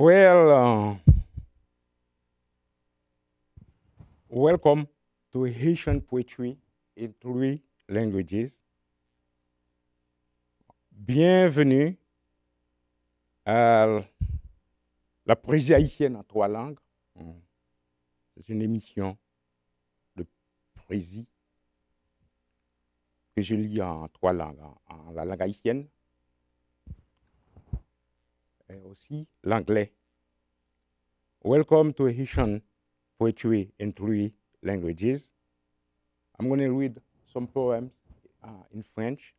Well, uh, welcome to Haitian poetry in three languages. Bienvenue à la poésie haïtienne en trois langues. C'est une émission de poésie que je lis en trois langues, en la langue haïtienne et aussi l'anglais. Welcome to Haitian poetry in three languages. I'm going to read some poems uh, in French,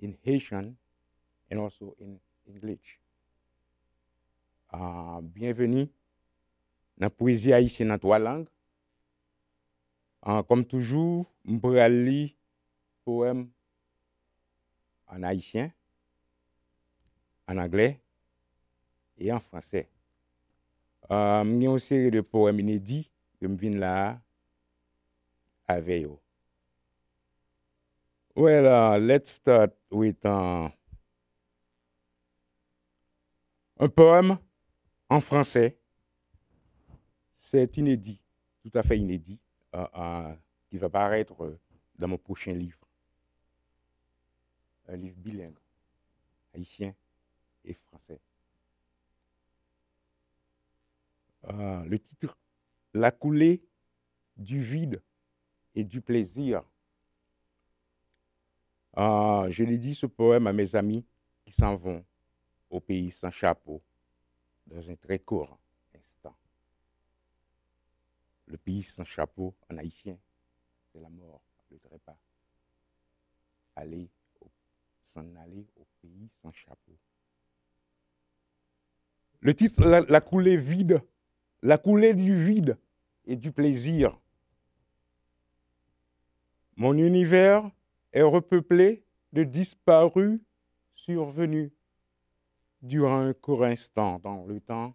in Haitian, and also in English. Uh, bienvenue dans la poésie haïtienne en trois langues. Uh, comme toujours, je vais lire poème en haïtien, en anglais et en français. Euh, une série de poèmes inédits que je viens là avec vous. Well, let's start with uh, un poème en français. C'est inédit, tout à fait inédit, uh, uh, qui va paraître dans mon prochain livre. Un livre bilingue, haïtien et français. Ah, le titre La coulée du vide et du plaisir. Ah, je l'ai dit ce poème à mes amis qui s'en vont au pays sans chapeau dans un très court instant. Le pays sans chapeau en haïtien, c'est la mort, le trépas. Aller, s'en aller au pays sans chapeau. Le titre, la, la coulée vide la coulée du vide et du plaisir. Mon univers est repeuplé de disparus survenus durant un court instant dans le temps.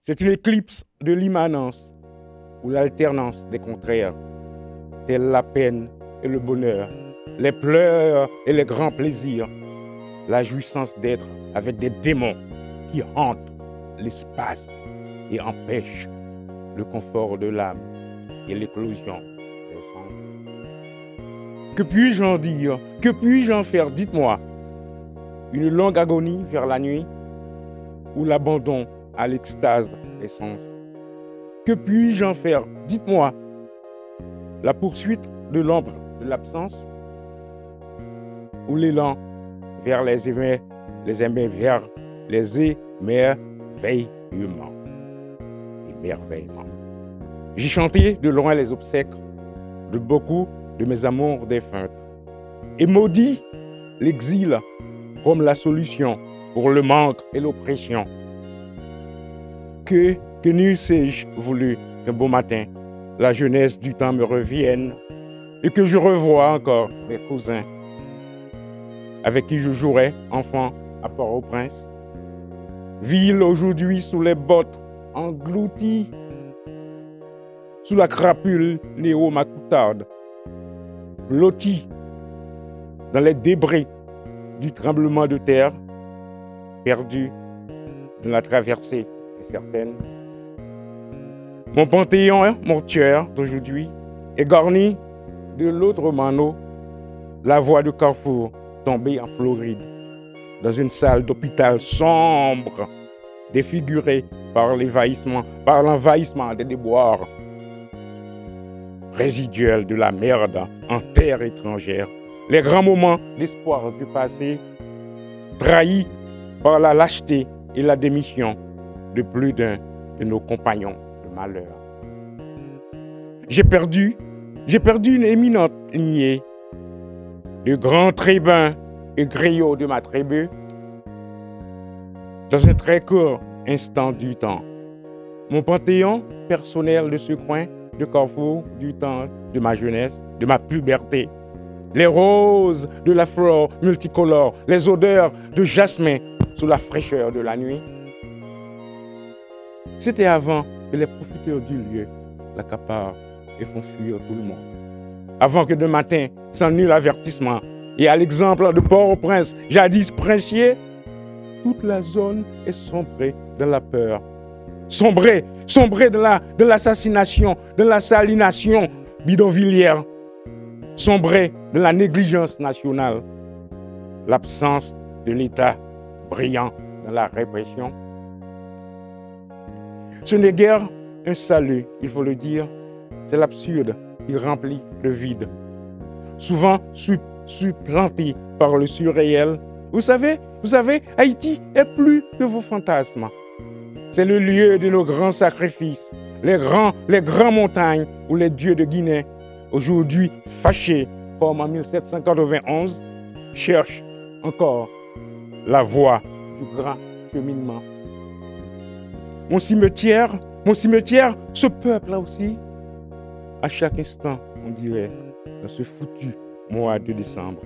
C'est une éclipse de l'immanence ou l'alternance des contraires, telle la peine et le bonheur, les pleurs et les grands plaisirs, la jouissance d'être avec des démons qui hantent l'espace et empêche le confort de l'âme et l'éclosion des sens. Que puis-je en dire? Que puis-je en faire? Dites-moi. Une longue agonie vers la nuit ou l'abandon à l'extase des sens Que puis-je en faire? Dites-moi. La poursuite de l'ombre de l'absence ou l'élan vers les émets, les émets vers les émers émerveillement. Émerveillement. J'ai chanté de loin les obsèques de beaucoup de mes amours défuntes et maudit l'exil comme la solution pour le manque et l'oppression. Que, que n'eusse-je voulu qu'un beau matin, la jeunesse du temps me revienne et que je revoie encore mes cousins avec qui je jouerais enfant à Port-au-Prince? Ville aujourd'hui sous les bottes, engloutie sous la crapule néo-macoutarde, blottie dans les débris du tremblement de terre, perdu dans la traversée incertaine. Mon panthéon mortuaire d'aujourd'hui est garni de l'autre mano, la voie de Carrefour tombée en Floride dans une salle d'hôpital sombre, défigurée par l'envahissement, par l'envahissement des déboires résiduels de la merde en terre étrangère. Les grands moments d'espoir du passé, trahis par la lâcheté et la démission de plus d'un de nos compagnons de malheur. J'ai perdu, j'ai perdu une éminente lignée de grands tribuns et griot de ma tribu dans un très court instant du temps. Mon panthéon personnel de ce coin de Carrefour du temps de ma jeunesse, de ma puberté. Les roses de la flore multicolore, les odeurs de jasmin sous la fraîcheur de la nuit. C'était avant que les profiteurs du lieu l'accaparent et font fuir tout le monde. Avant que de matin, sans nul avertissement, et à l'exemple de Port-au-Prince, jadis princier, toute la zone est sombrée dans la peur. Sombrée, sombrée la, de l'assassination, de la salination bidonvillière. Sombrée dans la négligence nationale. L'absence de l'État brillant dans la répression. Ce n'est guère un salut, il faut le dire. C'est l'absurde qui remplit le vide. Souvent supplanté par le surréel. Vous savez, vous savez, Haïti est plus que vos fantasmes. C'est le lieu de nos grands sacrifices, les grands, les grands montagnes où les dieux de Guinée, aujourd'hui fâchés comme en 1791, cherchent encore la voie du grand cheminement. Mon cimetière, mon cimetière, ce peuple-là aussi, à chaque instant, on dirait, dans ce foutu mois de décembre,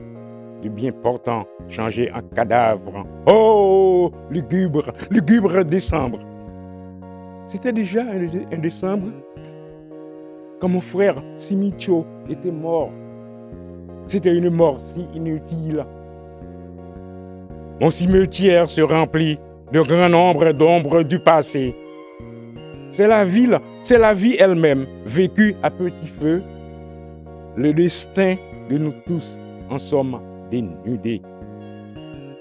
du bien portant changé en cadavre. Oh, lugubre, lugubre décembre. C'était déjà un, décembre quand mon frère Simicho était mort. C'était une mort si inutile. Mon cimetière se remplit de grand nombre d'ombres du passé. C'est la ville, c'est la vie elle-même, vécue à petit feu. Le destin de nous tous en sommes dénudés.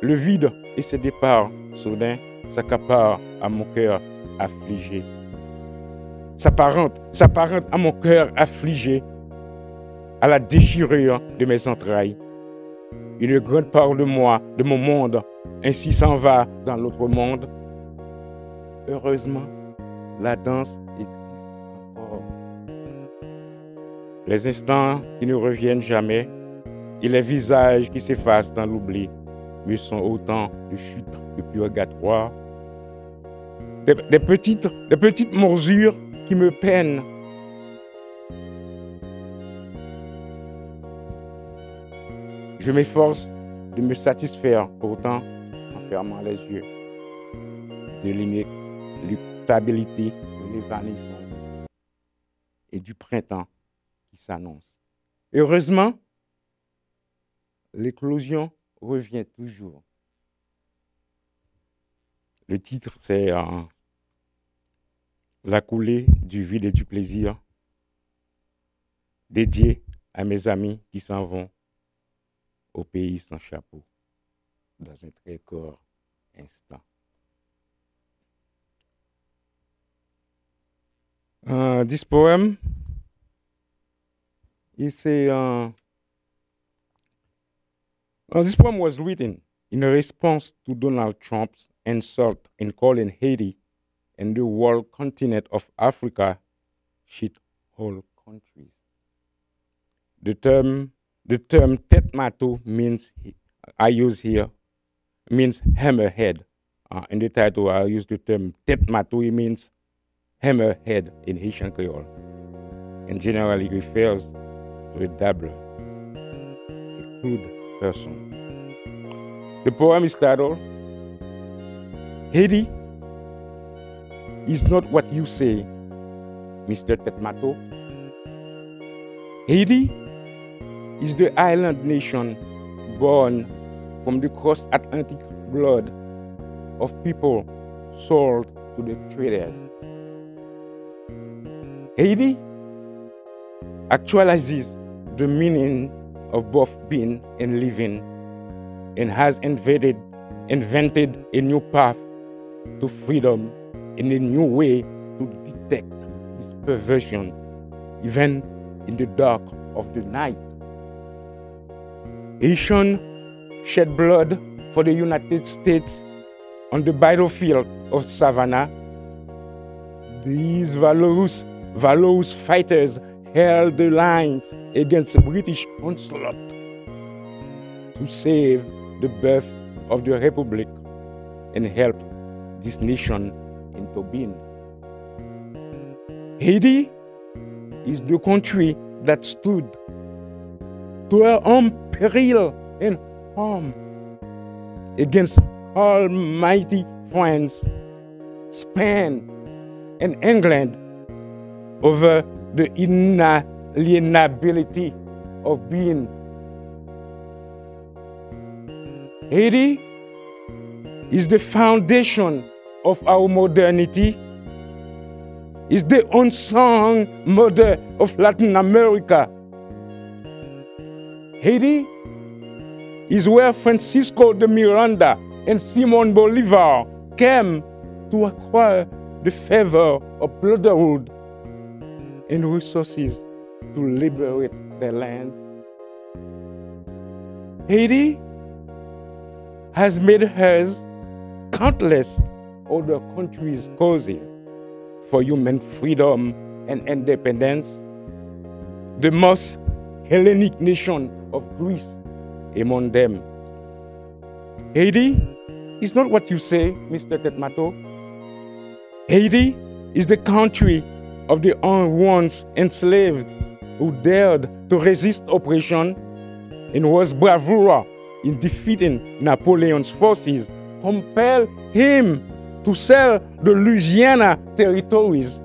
Le vide et ses départs soudains s'accaparent à mon cœur affligé. S'apparente, s'apparente à mon cœur affligé, à la déchirure de mes entrailles. Une grande part de moi, de mon monde, ainsi s'en va dans l'autre monde. Heureusement, la danse Les instants qui ne reviennent jamais et les visages qui s'effacent dans l'oubli me sont autant de chutes de purgatoire. Des, petites, des petites morsures qui me peinent Je m'efforce de me satisfaire pourtant en fermant les yeux de l'inéluctabilité de l'évanescence et du printemps qui s'annonce. Heureusement, l'éclosion revient toujours. Le titre, c'est euh, La coulée du vide et du plaisir, dédié à mes amis qui s'en vont au pays sans chapeau, dans un très court instant. Uh, poem uh, this poem was written in response to Donald Trump's insult in calling Haiti and the world continent of Africa shithole countries. The term the term tetmato means, I use here, means hammerhead. Uh, in the title, I use the term tetmato, it means hammerhead in Haitian Creole, and generally refers a dabbler, a crude person. The poem is titled Haiti is not what you say, Mr. Tetmato. Haiti is the island nation born from the cross Atlantic blood of people sold to the traders. Haiti actualizes the meaning of both being and living and has invaded, invented a new path to freedom and a new way to detect its perversion, even in the dark of the night. Haitian shed blood for the United States on the battlefield of Savannah. These valorous, valorous fighters held the lines against British onslaught to save the birth of the Republic and help this nation into being. Haiti is the country that stood to her own peril and harm against almighty France, Spain, and England over the inalienability of being. Haiti is the foundation of our modernity, is the unsung mother of Latin America. Haiti is where Francisco de Miranda and Simon Bolivar came to acquire the favor of brotherhood and resources to liberate their land. Haiti has made hers countless other countries' causes for human freedom and independence. The most Hellenic nation of Greece among them. Haiti is not what you say, Mr. Tetmato. Haiti is the country of the once enslaved who dared to resist oppression and was bravura in defeating Napoleon's forces, compelled him to sell the Louisiana territories,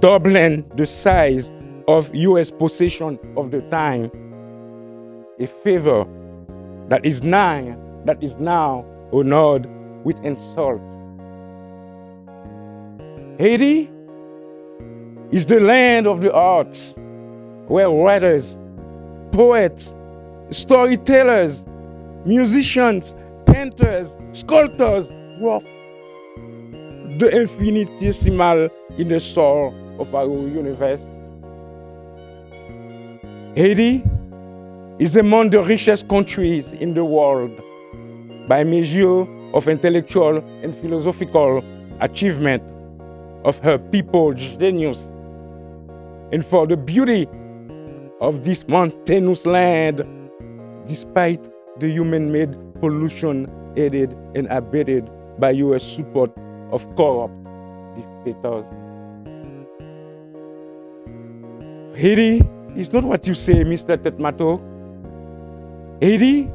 doubling the size of US possession of the time, a favor that is now, that is now honored with insult. Haiti is the land of the arts, where writers, poets, storytellers, musicians, painters, sculptors were the infinitesimal in the soul of our universe. Haiti is among the richest countries in the world by measure of intellectual and philosophical achievement of her people's genius and for the beauty of this mountainous land, despite the human-made pollution aided and abetted by U.S. support of corrupt dictators. Haiti is not what you say, Mr. Tetmato. Haiti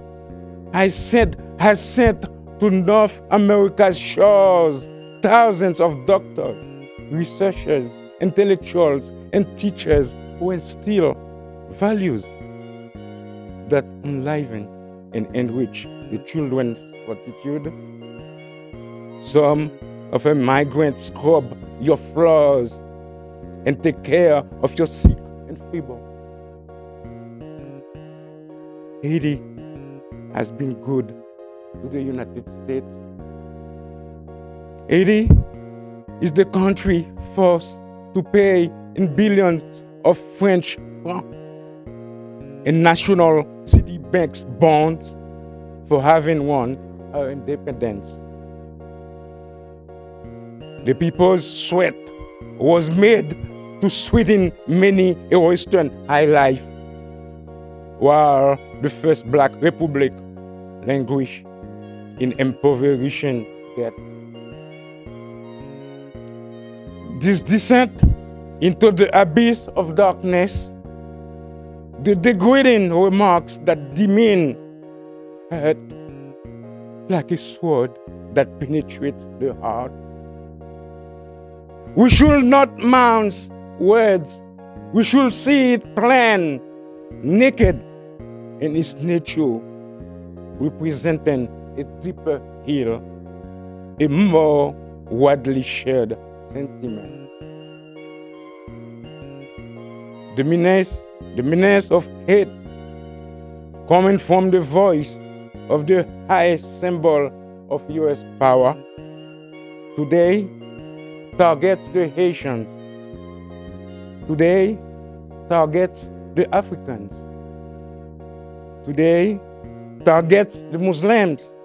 has sent, has sent to North America's shores thousands of doctors, researchers, intellectuals, and teachers who instill values that enliven and enrich the children's fortitude. Some of a migrants scrub your floors and take care of your sick and feeble. Haiti has been good to the United States. Haiti is the country forced to pay in billions of French in national city banks bonds for having won our independence. The people's sweat was made to sweeten many a Western high life, while the first black republic languished in impoverishing debt. This descent into the abyss of darkness, the degrading remarks that demean hurt like a sword that penetrates the heart. We should not mount words. We should see it plain, naked in its nature, representing a deeper hill, a more widely shared sentiment. The menace, the menace of hate coming from the voice of the highest symbol of US power today targets the Haitians. Today targets the Africans. Today targets the Muslims.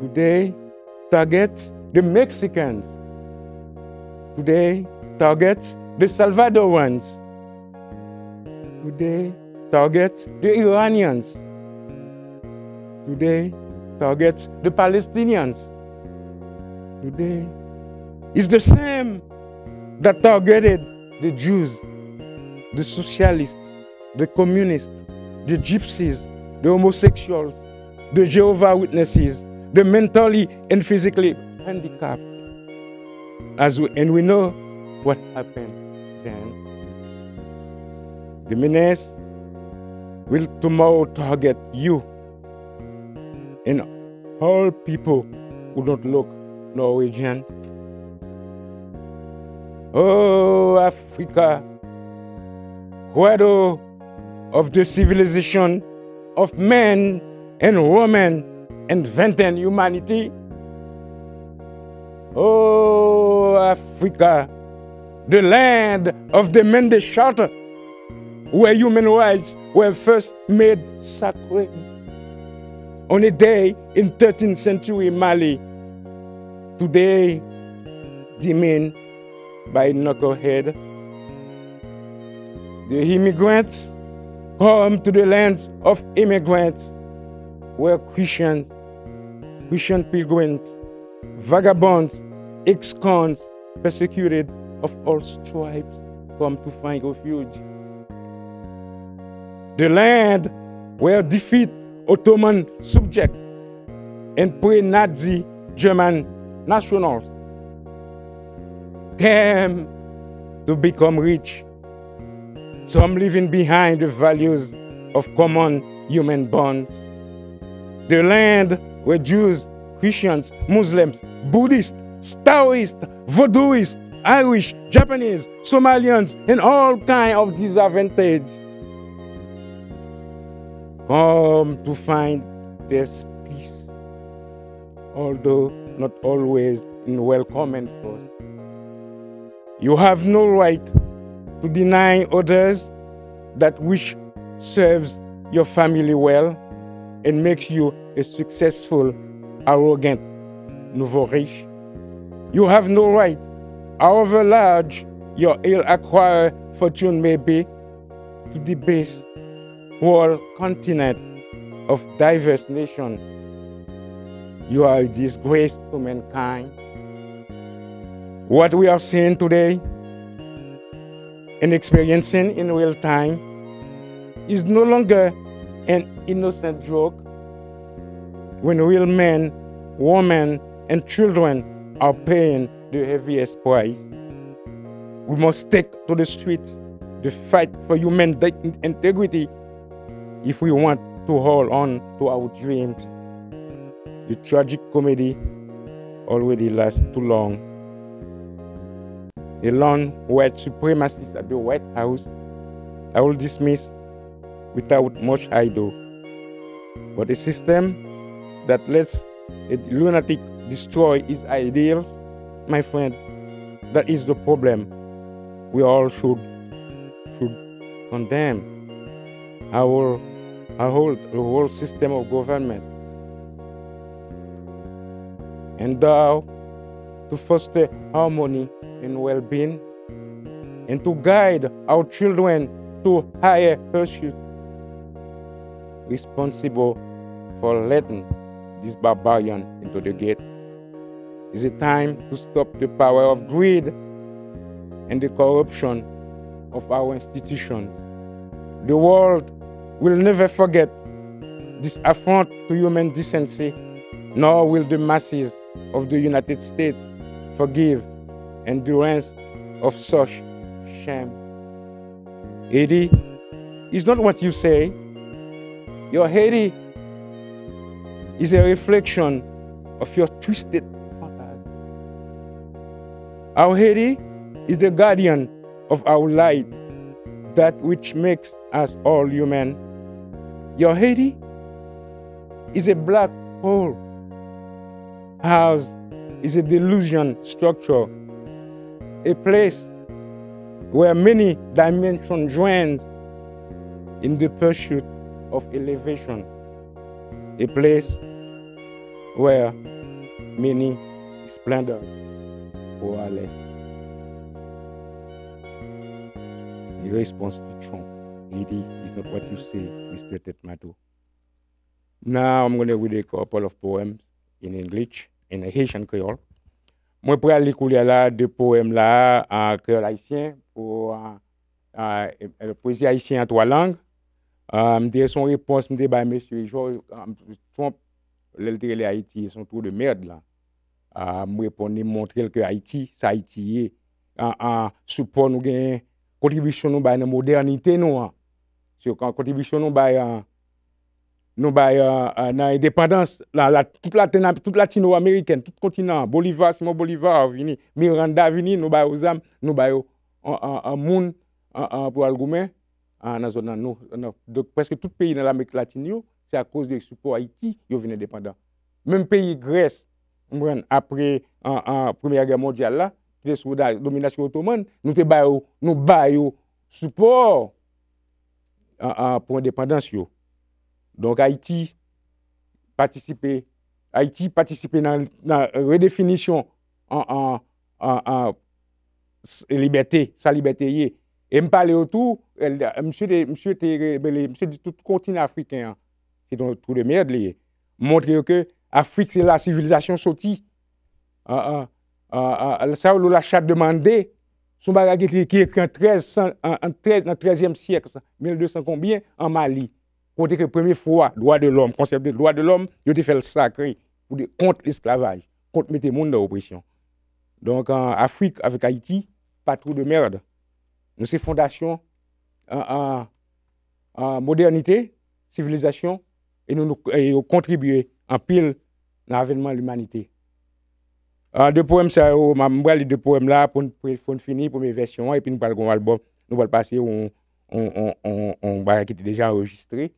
Today targets the Mexicans. Today targets the Salvadorans. Today targets the Iranians. Today targets the Palestinians. Today is the same that targeted the Jews, the socialists, the communists, the gypsies, the homosexuals, the Jehovah Witnesses, the mentally and physically handicapped. As we, and we know what happened. The menace will tomorrow target you and all people who don't look Norwegian. Oh, Africa, cradle of the civilization of men and women inventing humanity. Oh, Africa, the land of the Mendes Charter, where human rights were first made sacred. On a day in 13th century Mali, today demeaned by knucklehead. The immigrants come to the lands of immigrants where Christians, Christian pilgrims, vagabonds, ex-cons, persecuted of all stripes come to find refuge. The land where defeat Ottoman subjects and pre-Nazi German nationals came to become rich. Some leaving behind the values of common human bonds. The land where Jews, Christians, Muslims, Buddhists, Taoists, Voodooists, Irish, Japanese, Somalians, and all kinds of disadvantage come to find this peace, although not always in welcoming force. You have no right to deny others that which serves your family well and makes you a successful, arrogant, nouveau riche. You have no right, however large your ill-acquired fortune may be, to debase whole continent of diverse nations. You are a disgrace to mankind. What we are seeing today and experiencing in real time is no longer an innocent joke when real men, women, and children are paying the heaviest price. We must take to the streets to fight for human integrity if we want to hold on to our dreams. The tragic comedy already lasts too long. A lone white supremacist at the White House, I will dismiss without much ado. But a system that lets a lunatic destroy his ideals, my friend, that is the problem we all should should condemn. Our whole the whole system of government. And thou to foster harmony and well-being and to guide our children to higher pursuit responsible for letting this barbarian into the gate. Is it time to stop the power of greed and the corruption of our institutions? The world will never forget this affront to human decency, nor will the masses of the United States forgive endurance of such shame. Haiti is not what you say. Your Haiti is a reflection of your twisted fantasy. Our Haiti is the guardian of our light, that which makes us all human. Your Haiti is a black hole. House is a delusion structure, a place where many dimensions join in the pursuit of elevation, a place where many splendors less. In response to Trump, Haiti is not what you say, Mr. Tetmato. Now I'm going to read a couple of poems in English, in a Haitian Creole. Mwen pou al kou la de poèmes là en créole haïtien pour le poésie haïtienne en trois langues. Mde son réponse mde ba monsieur Georges Trump lèl tire le Haïti son trou de merde là. Mwen pou ne montre que Haïti, sa Haïti ye, an soupon nou gen kontribisyon nou ba nan modernité nou an. Se yo kan kontribisyon nou bay an, nou bay an, an, nan indépendans, la, la, tout, la, tout latino-ameriken, tout kontinant, Bolivar, Simon Bolivar, vini, Miranda vini, nou bay ozam, nou bay yo an moun, an pou al goumen, an nan zon nan nou. An, donc, preske tout peyi nan l'Amerik Latine yo, se a kouz de support Haiti, yo vini indépendans. Mem peyi Grèce, mwen apre an Premier Guerre Mondiale la, ki te sou da dominasyon otoman, nou te bay yo, nou bay yo support an, an pou indépendance yo. Donk Haiti patisipe, Haiti patisipe nan, nan redefinisyon an, an liberté, sa liberté ye. E m pale otou, msye de, msye de, msye de tout kontin Afrikan, se ton trou de merde liye, montre yo ke Afrik se la sivilizasyon soti. Sa ah, ah, ah, ou lo la chat demande, son bagage qui est écrit en 13, en 13, 13e siècle, 1200 combien, en Mali. Côté que première fois, droit de l'homme, concept de droit de l'homme, il a fait le sacré contre l'esclavage, contre mettre le monde dans l'oppression. Donc en Afrique, avec Haïti, pas trop de merde. Nous, c'est fondation en, modernité, civilisation, et nous, nous contribué en pile dans l'avènement de l'humanité. En deux poèmes, ça, je vais les deux poèmes là pour, pour, finir, pour mes versions, et puis nous parlons album, nous allons passer, on, on, on, on, qui était déjà enregistré.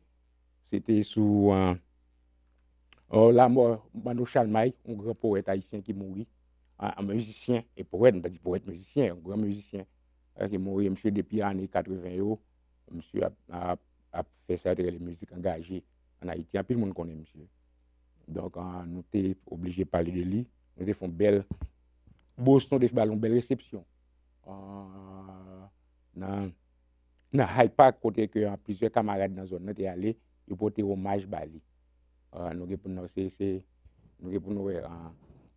C'était sous euh, oh, la mort Mano Chalmay, un grand poète haïtien qui mourit, un, musicien, et poète, on pas dire poète, musicien, un grand musicien euh, qui mourit, monsieur depuis l'année 80, monsieur a, fait ça avec les musiques engagées en Haïti, puis le monde connaît monsieur. Donc, euh, nous sommes obligés de parler de lui. nous avons fait une belle. Boston a fait une belle réception. Dans ah, Hyde Park, côté que plusieurs camarades dans la zone sont allés, ils portaient hommage à lui. Nous répondons, c'est. Nous répondons,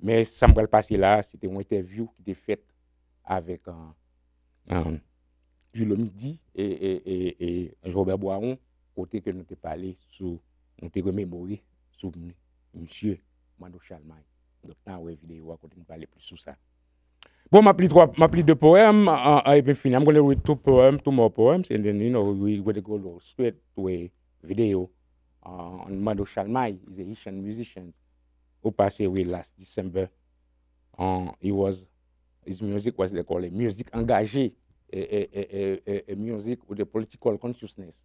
mais ça me passé là, c'était une interview qui était faite avec um, ah, ah, Jules Midi et, et, et, e, Robert Boiron, côté que nous avons parlé, sur, nous avons remémoré sur monsieur Mano Chalmagne. Donc, dans la vidéo, côté, nous parler plus sur ça. Bon, ma trois, ma deux poèmes, et puis fini. I'm going to read two poems, two more poems, and then, you know, we're going to go straight to a video uh, on Mado Shalmai. He's a Haitian musician who passed away last December. Uh, he was his music was they call it music engagé, a, music with a political consciousness.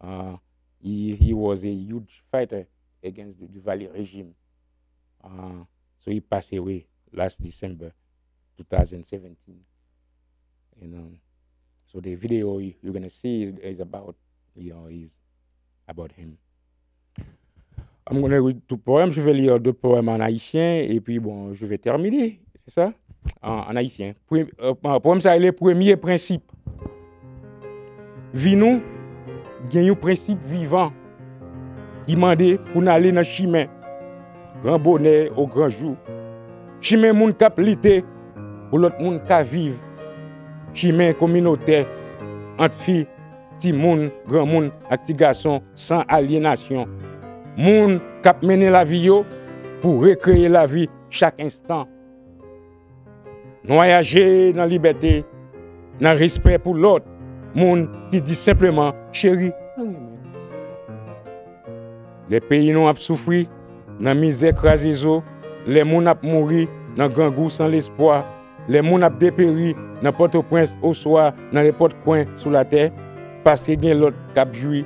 Uh, he, he was a huge fighter against the Duvalier regime. Uh, so he passed away last December 2017. And um, so the video you're gonna see is, is about you know is about him. I'm to read two poèmes. Je vais lire deux poèmes en haïtien et puis bon, je vais terminer. C'est ça? En, en haïtien. Euh, poème ça, le premier principe. Vie nous, un principe vivant qui mande pour aller dans le chemin. Gran bonè ou gran jou. Chimè moun kap lite ou lot moun ka viv. Chimè kominote ant fi ti moun, gran moun ak ti gason san alienasyon. Moun kap mene la vi yo pou rekreye la vi chak instan. Noyaje nan libetè, nan respè pou lot, moun ki di simplement chéri. Le peyi nou ap soufri, nan mize krasi zo, le moun ap mouri nan gangou san l'espoi, le moun ap deperi nan poto prins oswa nan repot kwen sou la ter, pase gen lot kapjwi,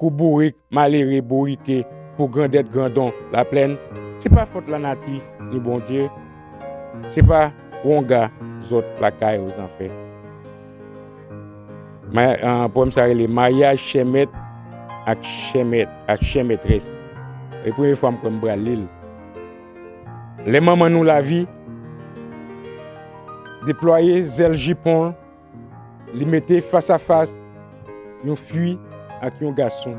koubourik malere borike pou grandet grandon la plen. Se pa fote la nati ni bon diye, se pa wonga zot lakay ou zanfe. Poem sa rele, Maya Shemet ak Shemet, ak Shemetres. E pou yon fwa m kon m bral lil. Le maman nou la vi, deploye zel jipon, li mette fasa fasa, yon fwi ak yon gason.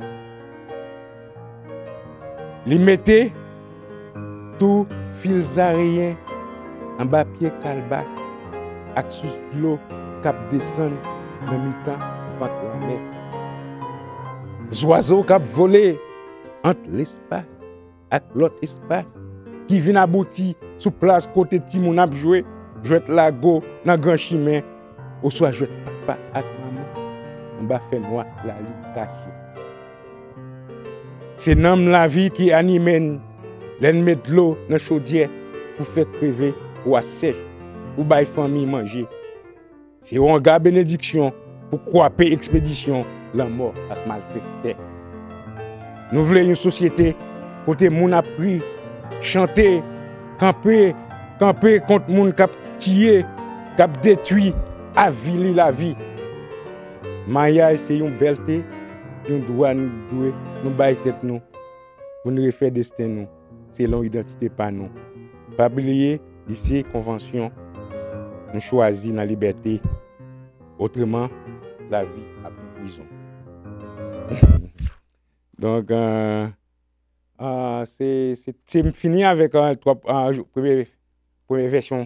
Li mette tou fil zareyen an ba pie kalbas ak sous blo kap desen nan mitan vat la me. Zwazo kap vole ant l'espas ak lot espas ki vin abouti sou plas kote ti moun apjwe, jwet lago nan gran chimen, ou swa jwet papa ak maman, mba fe mwa la li takye. Se nanm la vi ki animen, len met lo nan chodye pou fe kreve ou asej, ou bay fami manje. Se yon ga benediksyon pou kwape ekspedisyon lan mor ak malfekte. Nou vle yon sosyete kote moun apri, chante, kampe, kampe kont moun kap tiye, kap detui, avili la vi. Mayay se yon belte, yon dwa nou dwe, nou bay tet nou, pou nou refe desten nou, se lon identite pa nou. Pabliye, disi konvansyon, nou chwazi nan liberté, otreman la vi apri prizon. Donc, euh, euh, c'est fini avec euh, la euh, première, première, version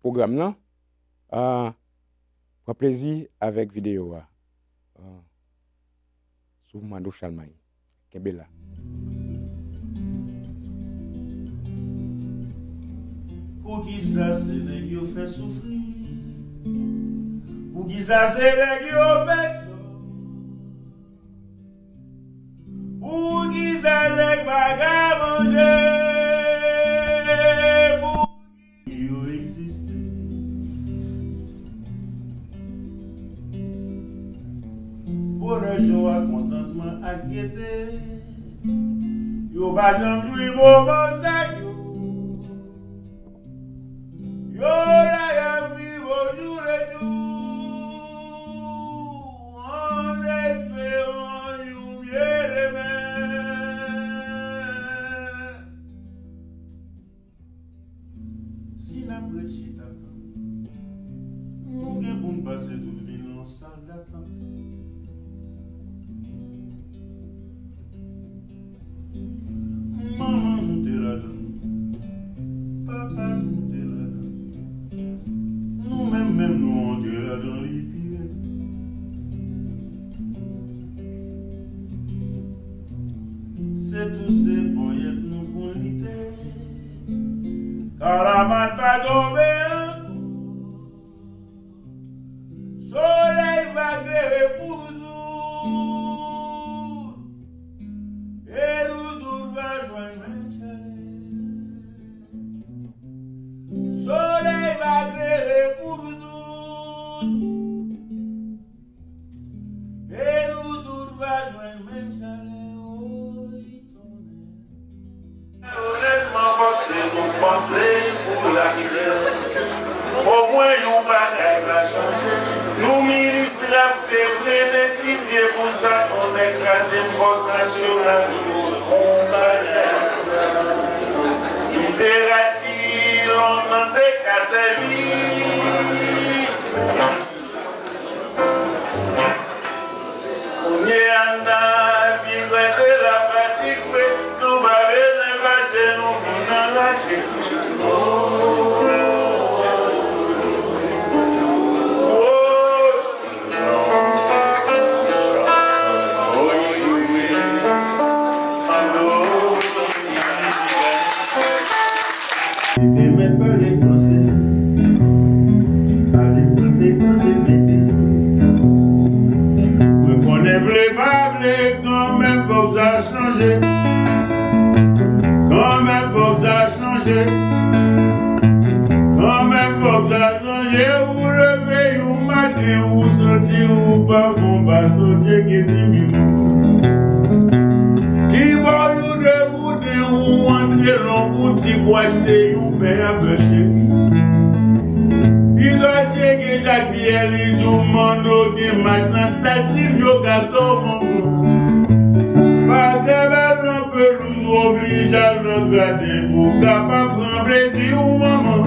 programme. Non? Euh, pour plaisir avec vidéo. Euh, euh sous Mando Chalmaï. Kebela. Pour qui ça c'est les fait souffrir? Pour qui ça c'est les fait souffrir? Ou di zalek vagabonde Pou ki yo eksiste Bonan jowa kontantman ak gete Yo bajan kli mouman sak yo. Yo la yam vivo jou le jou An espéon Pase tout vil nan sal d'attente. Maman nou te la dan Papa nou te la dan Nou men men nou an te la dan li pire Se tou se boyet nou kon lite Kalaman pa dobe Toujou mando gen mach nan stasil yo gato mongo Pagabar nan pelouz oblijal regade pou kapap pran plezi ou maman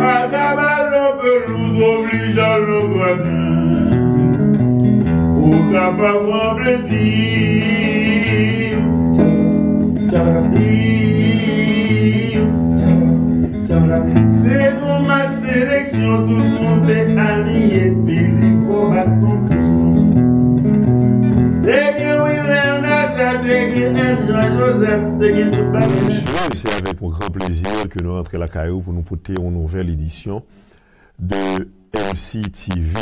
Pagabar nan pelouz oblijal regade pou kapap pran plezi Tchabalabim, tchabalabim, tchabalabim bâton. Monsieur, c'est avec grand plaisir que nous rentrons à la Caillou pour nous porter une nouvelle édition de MC TV.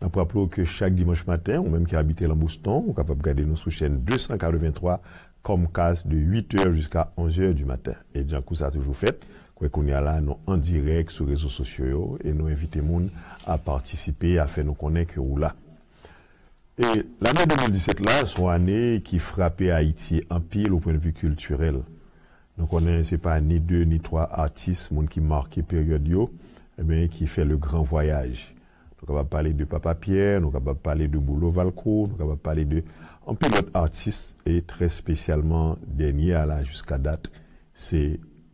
Nous rappelons que chaque dimanche matin, ou même qui habite en Boston, on est capable de regarder nos sous chaîne 283 comme casse de 8h jusqu'à 11h du matin. Et du coup, ça a toujours fait. Qu'on est là, en direct sur les réseaux sociaux et nous invitons les gens à participer, à faire nous connaître là. Et l'année 2017 là, c'est une année qui frappait Haïti en pile au point de vue culturel. Donc on n'est pas ni deux ni trois artistes monde qui marquent période yo, eh qui fait le grand voyage. Donc on va parler de Papa Pierre, nous on va parler de Boulot Valco, nous on va parler de un peu d'autres artistes et très spécialement dernier à là jusqu'à date,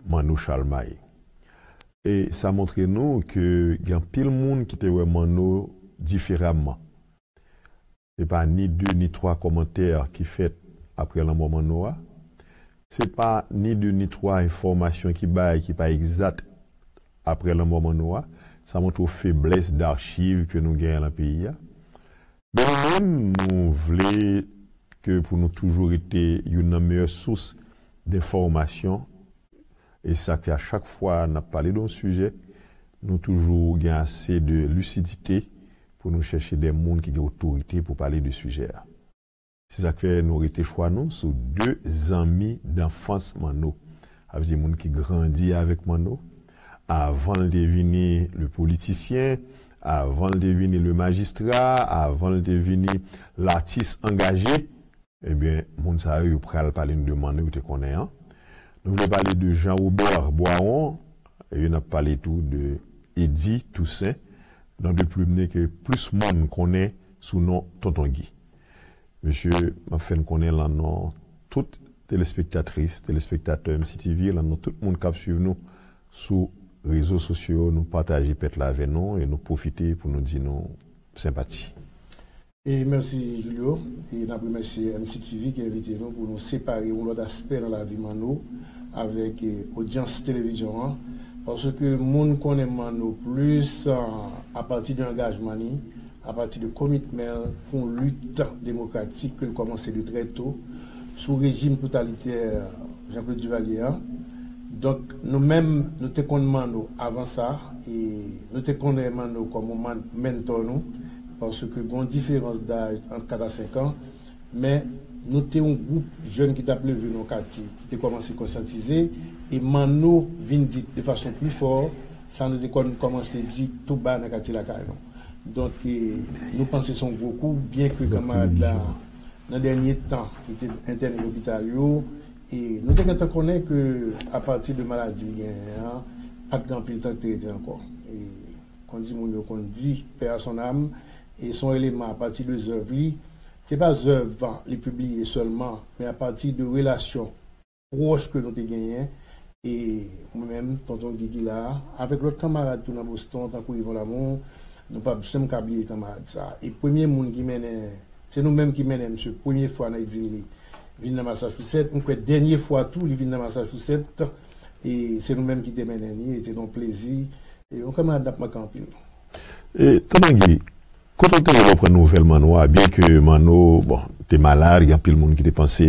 Manou Chalmay. E sa montre nou ke gen pil moun ki te wè Manou diferamman. Se pa ni 2 ni 3 komantèr ki fèt apre lan mou Manou a. Se pa ni 2 ni 3 informasyon ki bay ki pa egzat apre lan mou Manou a. Sa montre ou febles d'archiv ke nou gen lan piya. Ben mèm nou vle ke pou nou toujou ite yon nan meyè sous de formasyon E sa ki a chak fwa nap pale don suje, nou toujou gen ase de lucidite pou nou chèche den moun ki gen otorite pou pale de suje eh a. Se sa ki fè nou rete chwa nou sou de zami d'enfans man nou. Avje moun ki grandi avèk man nou. Avan l devine le politisyen, avan l devine le magistra, avan l devine l'artist angaje, ebyen eh moun sa yo pral pale nou demande ou te konen an. Nous voulons parler de Jean-Aubert Boiron, et on a parlé tout de Eddie Toussaint, dans de plus que plus monde connaît sous nom Tonton Guy. Monsieur m'a fait connaître là nom toutes téléspectatrices, téléspectateurs MCTV, là tout le monde qui suit nous sur les réseaux sociaux, nous partager peut-être là avec nous et nous profiter pour nous dire nos sympathies. Et merci Julio, et nous merci MCTV qui a invité nous pour nous séparer un autre aspect dans la vie Mano avec l'audience télévision. Hein. Parce que le monde connaît Mano plus à partir d'engagement, à partir de commitment pour une lutte démocratique que commencé de très tôt, sous régime totalitaire Jean-Claude Duvalier. Hein. Donc nous-mêmes, nous te connaissons avant ça, et nous te connaissons comme mentor nous, parce que bon différence d'âge entre 4 et 5 ans, mais nous sommes un groupe jeune qui t'a vu dans quartier, qui a commencé à conscientiser, et Mano vient dire de façon plus forte, ça nous a commencé à dire tout bas dans le quartier la Donc, nous pensons que c'est beaucoup, bien que camarades là, dans le dernier temps, qui était interné à l'hôpital, et nous devons connaître que à partir de maladie, hein, pas de temps de encore. Et quand dit mon qu'on dit, père son âme, et son élément à partir de œuvres, Ce n'est pas œuvre les publier seulement, mais à partir de relations proches que nous avons gagnées. Et moi-même, tonton Guigui là, avec l'autre camarade tout dans Boston, tant qu'ils vont l'amour, nous pas besoin qu'oublier camarade ça. Et premier monde qui mène, c'est nous-mêmes qui mène, monsieur, première fois dans l'exil, vient dans Massachusetts, donc dernière fois tout, il vient dans Massachusetts, et c'est nous-mêmes qui démènent, et c'était donc plaisir, et on camarade d'appel camping. Et Tanangui, Kote te yon pren nouvel Manoa, ah, bien ke Mano, bon, te malar, yon pil moun ki te panse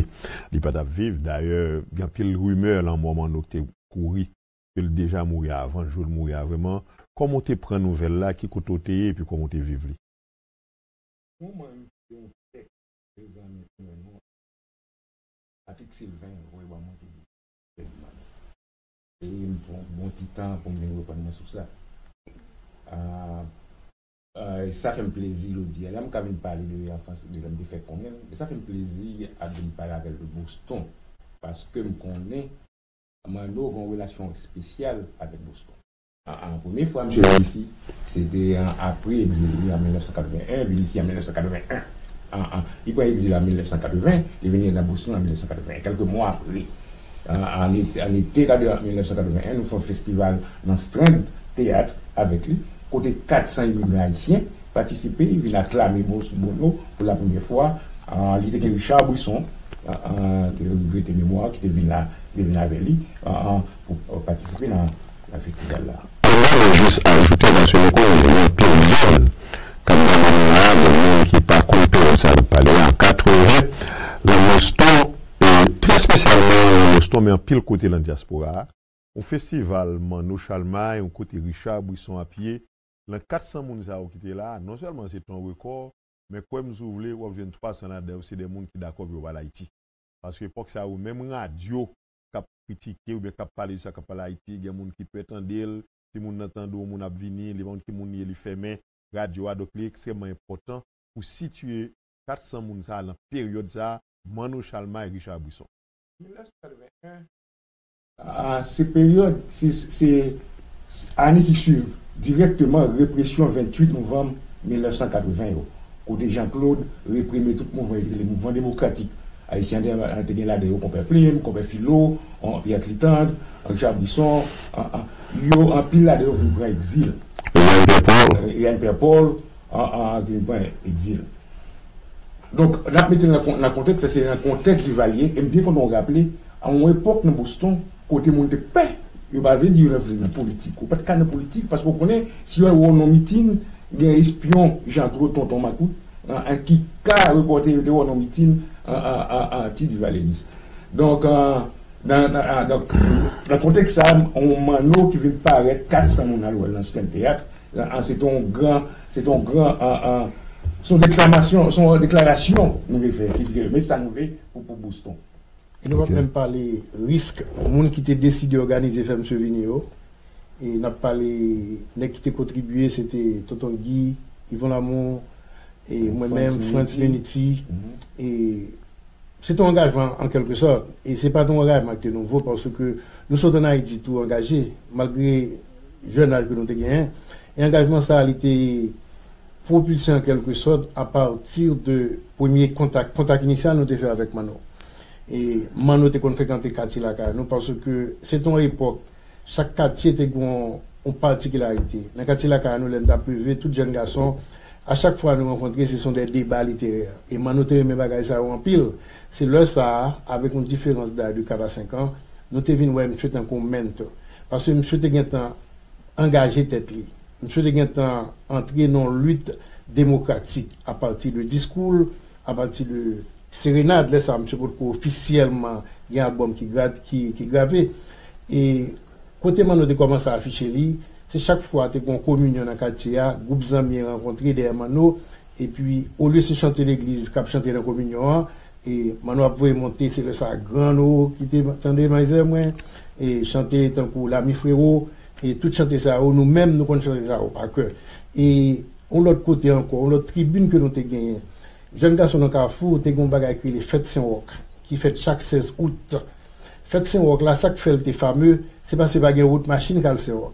li pa tap viv. D'ayor, yon pil rumeur lan mou Mano ki te kouri, pil deja mouri avan, joul mouri avan. Koman te pren nouvel la, ki koto te ye, pi koman te viv li? Mouman yon tek de zanmè pou yon nou, atik Sylvain, woy waman ki di, tek Mano. E yon bon titan pou mwen repanman sou sa. A... Ah, Euh, ça fait un plaisir, je. Elle aime quand même parler de l'enfance de l'homme fait. Mais ça fait un plaisir à me parler avec le Boston. Parce que je connais, a une relation spéciale avec Boston. En, première fois, je suis ici, c'était après exilé en 1981, il ici en 1981. En, il peut exilé en 1980, il est venu à Boston en 1981, quelques mois après. En, été 1981, nous faisons un festival dans Strand Théâtre avec lui kote 400 imigran haïtien patisipe, vin aklami Bosso Bono pou la premiè fwa, li teke Richard Brisson, de regret et mémoire, ki te vin la veli, pou euh, patisipe nan la festival la. Je veux juste ajouter dans ce recours un élément période, comme dans le moment de monde qui parcourt tout ça, parler en 80, dans Moston, et très spécialement Moston, mais en pile côté de la diaspora, un festival Manou Chalma et un côté Richard Buisson à pied, Lan 400 moun sa ou ki te la, non selman se ton rekor, men kwen msou vle wap jen 300 la dev, se de moun ki dakop yo wala iti. Paske epok sa ou, menm radyo kap kritike ou be kap pale sa kap wala iti, gen moun ki pretendel, si moun natando moun ap vini, li moun ki moun ye li femen, radyo adok li ekstremman important pou sitye 400 moun sa lan peryode sa, Manou Chalma e Richard Brisson. 1981, se peryode, se ane ki suive, directement répression 28 novembre 1980. Côté Jean-Claude, réprimer tout le mouvement, les mouvements démocratiques. Haïtiens ont là de Compère Plim, Compère Philo, Pierre Clitand, Richard Bisson, yo en pile là de vous exil. Yann Pierre Paul, en exil. Donc, là, dans le contexte, c'est un contexte du Valier, et bien qu'on a rappelé, à une époque, dans Boston, côté monde de paix, il va dire qu'il y a politique. Ou pas de cas politique, parce qu'on connaît, si on a un meeting, il y a un espion, Jean-Claude Tonton Macou, un qui a reporté un meeting à titre du Valénis. Donc, dans, le contexte, on un qui vient paraître 400 personnes dans ce théâtre. C'est un grand, c'est un grand, son déclaration, son déclaration nous fait, mais ça nous fait pour, pour Boston. Et nous okay. même parler risque, monde qui était décidé d'organiser FM Souvenir. Et nous avons parlé, qui était contribué, c'était Tonton Guy, Yvon Lamont, et moi-même, France Unity. Mhm. Et c'est un engagement en quelque sorte. Et ce n'est pas un engagement qui est nouveau parce que nous sommes en Haïti tout engagés, malgré le jeune âge que nous avons gagné. Et l'engagement, ça a été propulsé en quelque sorte à partir de premier contact, contact initial nous avons fait avec Mano. Et Mano était fréquenté quartier là nous parce que c'est une époque, chaque quartier était une particularité. Dans quartier là nous l'avons approuvé, tous jeunes garçons, à chaque fois nous rencontrer, ce sont des débats littéraires. Et Mano était mes bagages en pile. C'est là ça, avec une différence d'âge de 45 ans, nous avons vu ouais, monsieur un mentor. Parce que monsieur était engagé tête libre. Monsieur entré dans la lutte démocratique à partir de discours, à partir de sérénade, là, ça, monsieur officiellement, il y a un album qui, qui gravé. Et côté maintenant de commencer à afficher lui, c'est chaque fois que une communion dans le quartier, groupe amis rencontrés des Mano, et puis au lieu de chanter l'église, cap chanter la communion, et Mano a pu monter, c'est le ça grand eau qui était, attendez, et chanter tant que l'ami frérot, et tout chanter ça, nous-mêmes, nous connaissons ça par cœur. Et, on l'autre côté encore, on l'autre tribune que nous avons gagné. Jeune garçon dans Carrefour, tu as un bagage qui Saint-Roch, qui fait chaque 16 août. Fête Saint-Roch, là, ça qui fait le fameux, c'est parce que c'est pas une machine qui Saint-Roch.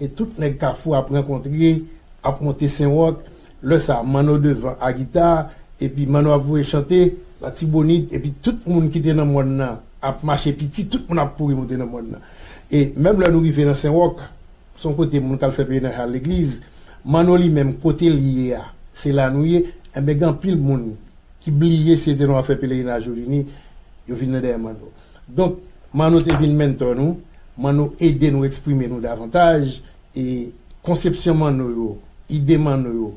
Et tout les Carrefour a rencontré, a monté Saint-Roch, le ça, Mano devant, à guitare, et puis Mano a voulu chanter, la Tibonite, et puis tout le monde qui était dans le monde, a marché petit, tout le monde a pourri monter dans le monde. Et même là, nous vivons dans Saint-Roch, son côté, mon qui fait à l'église, Manoli même côté lié, c'est là nous Eh ebe gan pil moun ki bliye se te nou a fe pelerinaj ou lini, yo vin nan den mano. Donk, mano te vin mentor nou, mano ede nou eksprime nou davantage, e konsepsyon mano yo, ide mano yo,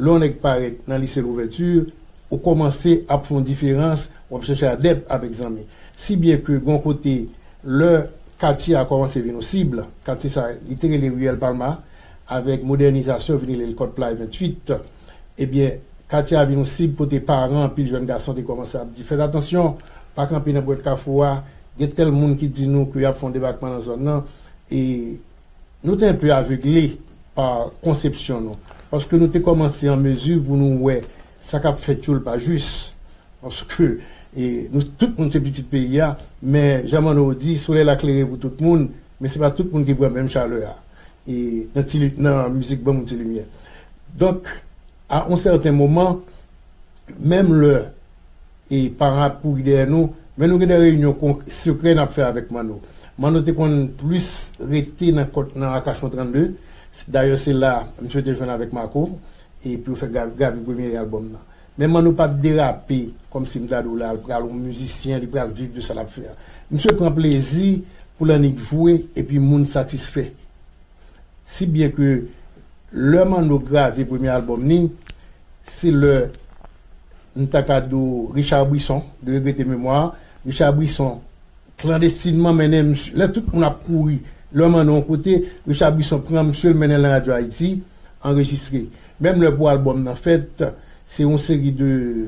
lon ek paret nan lise louverture, ou komanse ap fon diferans, ou ap cheche adep ap examen. Si bien ke gon kote, le kati a komanse vin nou sible, kati sa itere le ruyel palma, avek modernizasyon vin le kote play 28, ebyen, eh quartier a venir cible pour tes parents, puis les jeunes garçons, qui commencé à dire, faites attention, pas camper dans le Kafoua, il y a tel monde qui dit nous qu'il y a font débarquement dans la zone, et nous sommes un peu aveuglés par conception, non? parce que nous avons commencé en mesure pour nous, ouais, ça a fait tout pas juste, parce que et nous, tout le monde, c'est petit pays, hein. mais jamais on dit, soleil la clé pour tout le monde, mais ce n'est pas tout le monde qui voit même chaleur. Et dans la musique, bon, lumière. Donc, à un certain moment, même le et par rapport à nous, mais nous avons des réunions secrètes à faire avec Mano. Mano était qu'on plus rété dans, dans la 32. D'ailleurs, c'est là, je suis téléphone avec Marco, et puis on fait grave le premier album. Là. Mais Mano pas dérapé, comme si Mdado là, il un musicien, il pral vivre de ça la faire. Monsieur prend plaisir pour l'année jouer, et puis monde satisfait. Si bien que le Mano grave le premier album, ni, c'est le Ntakado Richard Brisson, de regretter mémoire. Richard Brisson, clandestinement, mené, là, tout le monde a couru. L'homme en a côté, Richard Brisson prend monsieur le mené la radio Haïti, enregistré. Même le beau album, en fait, c'est une série de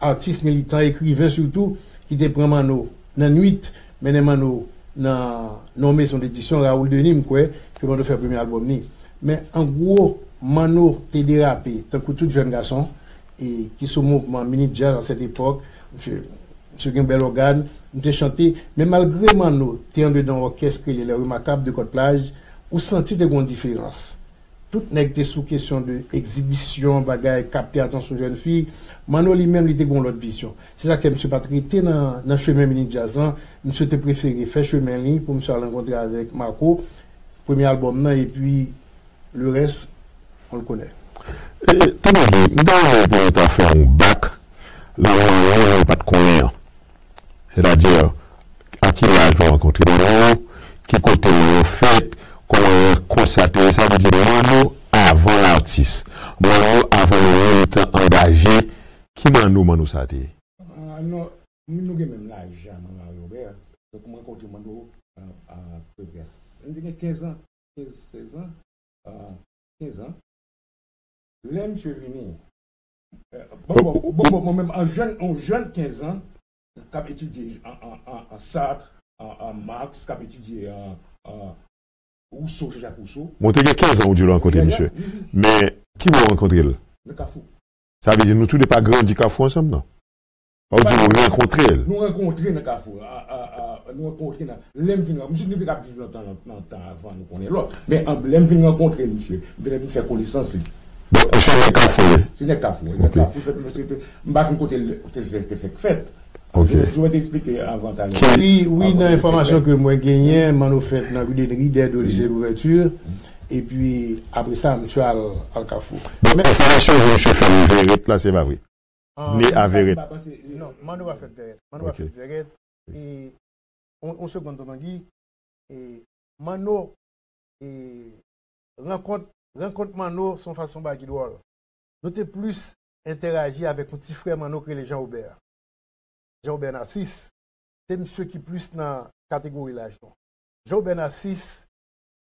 artistes militants, écrivains surtout, qui te prennent Mano, nan 8, mené Mano, nan, nan maison d'édition Raoul Denim, quoi, que Mano fait le premier album ni. Men, an gwo, man nou te derape, tan kou tout jen gason, e ki sou mouvman mini jazz an set epok, msè gen bel organ, msè chante, men malgre man nou, te an de dan orkes ke li le remakab de kote plaj, ou santi te gwen diferans. Tout nek te sou kesyon de ekzibisyon, bagay, kapte atansyon jen fi, man nou li men li te gwen lot visyon. Se sa ke msè Patri te nan, nan chemen mini jazz an, msè te preferi fè chemen li pou msè alangontre avèk Marco, premye albom nan, e pi Le res, on le konè. Tande li, mi dan wè pou yon ta fè yon bak, nan wè yon wè yon pat konè yon. Se da diyo, a ki yon ajon konti nan yon, ki konti yon fèt, kon yon konsate, sa vè diyo yon nou avon l'artist. Bon yon avon yon yon tan angaje, ki man nou man nou sa te? An nou, mi nou gen men la jan nan yon wè, se kon man konti man nou a progres. An di gen 15 an, 15-16 an, Là, je suis venu. Bon, bon, bon, moi-même, en jeune, en jeune 15 ans, qui a étudié en, en, en Sartre, en, en Marx, qui a étudié en, en Rousseau, Jacques Rousseau. Bon, tu as 15 ans où tu l'as rencontré, monsieur. Mais qui vous rencontré Le Cafou. Ça veut dire nous tous n'avons pas grandi Cafou ensemble, non? Dit nous rencontré Nous rencontré dans Cafou. nou renkontre nan, lèm fin renkontre, msè nou vek ap viv lantan lantan avan nou konen lò, men lèm fin renkontre msè, mwen lèm fè konesans li. Bon, msè nè kafou lè? Se nè kafou, nè kafou, mbak m kote te fèk fèt. Ok. Je vais t'expliquer avant d'aller. Oui, oui, dans l'information que moi gagnais, m'en au fait dans rue Denry, dès de lycée d'ouverture. Et puis, après ça, monsieur al, al Kafou. Mais c'est la chose, monsieur Femme Verrette, là, c'est pas vrai. Ah, né à Verrette. Non, m'en au fait Verrette. M'en au fait Verrette. Et on seconde on dit et Mano et rencontre rencontre Mano son façon bagui drôle. Nous plus interagi avec un petit frère Mano que les Jean Aubert. Jean Aubert Nassis, c'est monsieur qui plus dans catégorie l'âge non. Jean Aubert Nassis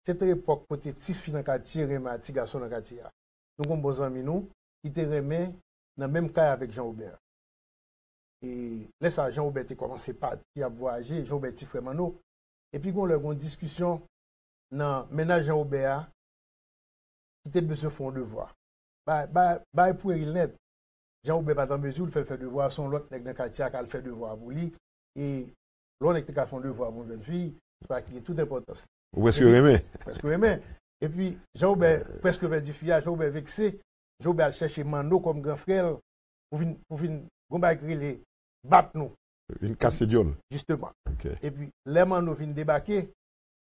c'était l'époque côté petit fille dans quartier et petit garçon dans quartier. Nous avons bon ami nous qui te remet dans même cas avec Jean Aubert. E lè sa, Jean-Roubert te komanse pati a voyaje, Jean-Roubert ti fweman nou. E pi kon lè kon diskusyon nan menaj Jean-Roubert ki te bese fon devwa. Ba, ba, ba e pou eril net, Jean-Roubert patan bese ou l fèl fèl devwa, son lot nek nan katia kal fèl devwa avou li. E lò nek te ka fon devwa avou jen fi, sou akile tout importans. Ou preske remè. Preske remè. E pi Jean-Roubert preske vè di fia, Jean-Roubert vekse, Jean-Roubert al chèche man nou kom gran frèl pou vin... Gon ba ekri le bat nous. Une casse diol. Justement. Okay. Et puis, les manos viennent débarquer.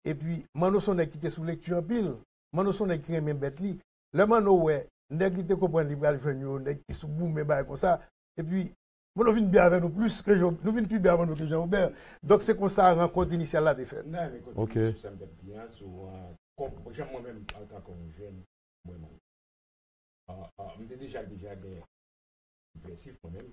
Et puis, manos sont quitté sous lecture en pile. Manos sont écrit même bête li. Les manos, ouais, nèg qui te comprend libre, ils viennent, nèg qui sous boum, mais comme ça. Et puis, manos viennent bien avec nous plus que nous viennent plus bien avec nous que Jean-Aubert. Donc, c'est comme ça la rencontre initiale là, non, de fait. Ok. J'aime moi-même, en tant que jeune, moi-même. Mwen te deja deja de impresif mwen men,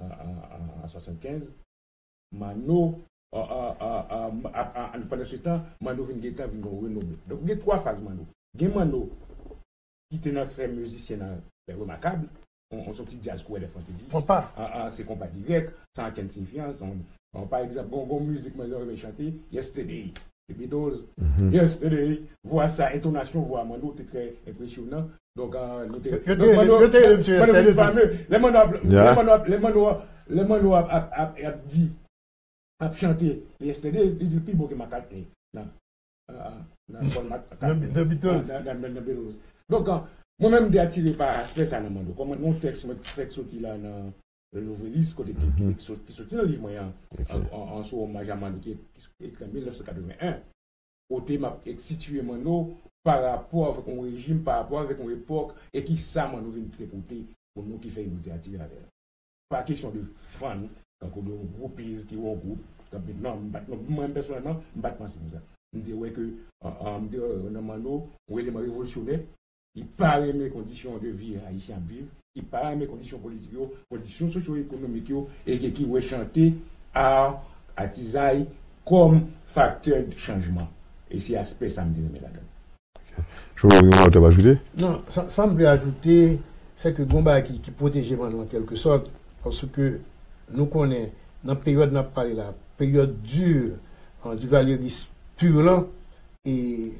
à Haïti, en 75, Mano, pendant ce temps, Mano vient de renouveler. Donc, il y a trois phases, Mano. Il y a Mano, qui tenait fait musicien remarquable. On, on sorti jazz quoi des fantaisies. Compas. Ah, ah, c'est compas direct, sans aucune signifiance. On, par exemple, bon, bon musique, moi, j'aurais chanté Yesterday. Les Beatles, mm Yesterday, voix ça, intonation, voix, moi, nous, très impressionnant. Donc, le manou ap di, ap chante, le SPD, li di pi mou ki makat ni. Nan, bon makat. Nan Beatles. Nan Beatles. Donc, mou mèm di atire pa aspe sa nan manou. Koman moun tekst mwen fèk soti la nan nouvelis kote ki mm-hmm. soti nan liv mwen an sou omaj a manou ki ekran 1981. Ote map ek situe manou, par rapport avèk an rejim, par rapport avèk an epok, e ki sa man nou veni prepote pou nou ki fè yon te atire avèl. Pa kesyon de fan, kankou de yon groupiz ki yon group, kapit nan, mwen personelman, mbat panse mou sa. Mde wè ke, mde nan mano, wè lèman revolutionè, yi pare mè kondisyon de vi haisyan biv, yi pare mè kondisyon politik yo, kondisyon sosyo-ekonomik yo, e ke ki wè chante a atizay kom fakteur de chanjman. E se aspes sa mde mè la kan. Je vous ajouter Non, ça, ça me ajouter, c'est que Gomba qui, qui protège en quelque sorte, parce que nous connaissons, dans la période, nous parlé la période dure, en du Valéry pur et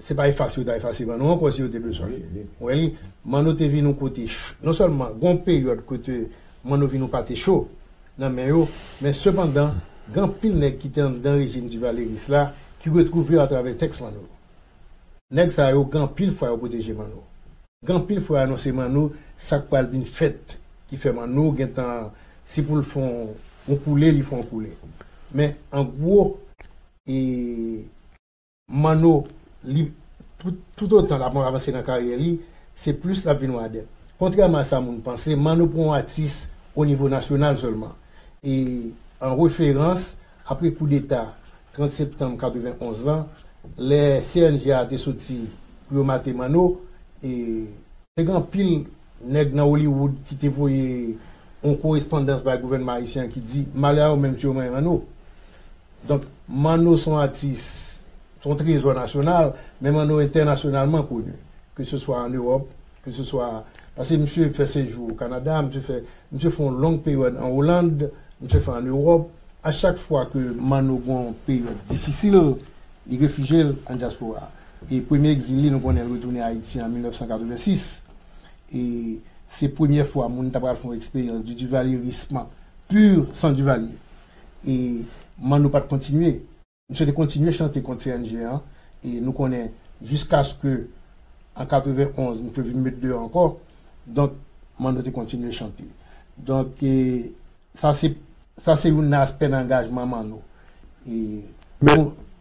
c'est pas effacé, effacé, mais nous encore si vous avez besoin. Oui, Mano te vu nous côté non seulement, une période côté, Mano vient nous partir chaud, non mais mais cependant, grand pile qui était dans le régime du Valéry là, qui retrouvé à travers texte Mano. Nèk sa yo gan pil fwa yo poteje man nou. Gan pil fwa anonsi man nou, sak pal bin fèt ki fè man nou gen tan si pou l fon, ou poule li fon poule. Men, an gwo, e man nou, li, tout, tout otan la moun avanse nan karyer li, se plus la bin wadè. Kontraman sa moun panse, man nou pou an atis o nivou nasyonal solman. E an referans, apre pou l'Etat, 30 septembre 91 lan, les CNG a été sortis pour mater Mano. Et c'est grand pile nèg dans Hollywood qui te voyé en correspondance avec le gouvernement haïtien qui dit malheur même sur Mano. Donc, Mano sont artistes, son trésor national, mais Mano internationalement connu, que ce soit en Europe, que ce soit. Parce que monsieur fait ses jours au Canada, monsieur fait, monsieur fait une longue période en Hollande, monsieur fait en Europe. À chaque fois que Mano a une période difficile, il réfugie en diaspora. Et premier exilé, nous avons retourné à Haïti en 1986. Et c'est la première fois que nous avons fait une expérience du duvalierisme pur sans duvalier. Et man nou pat kontinue. Nou se de kontinue chante konti NG1 e nou konen jiska aske an 91 nou te vi met de ankor donk man nou te kontinue chante. Donk sa se yon aspen angajman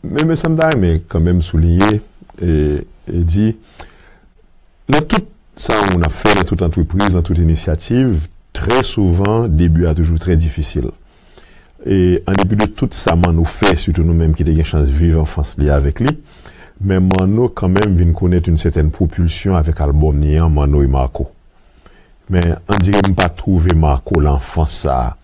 man nou. Men me samda me kanmen souliye e di la tout sa ou na fe la tout entreprise, la tout inisiativ tre souvan debu a toujou tre difisil. Et en début de tout ça, nous fait, surtout nous-mêmes qui avons une chance de vivre en France liée avec lui, mais Mano quand même vient connaître une certaine propulsion avec l'album Nian, Mano et Marco. Mais on dirait pas trouver Marco l'enfant ça.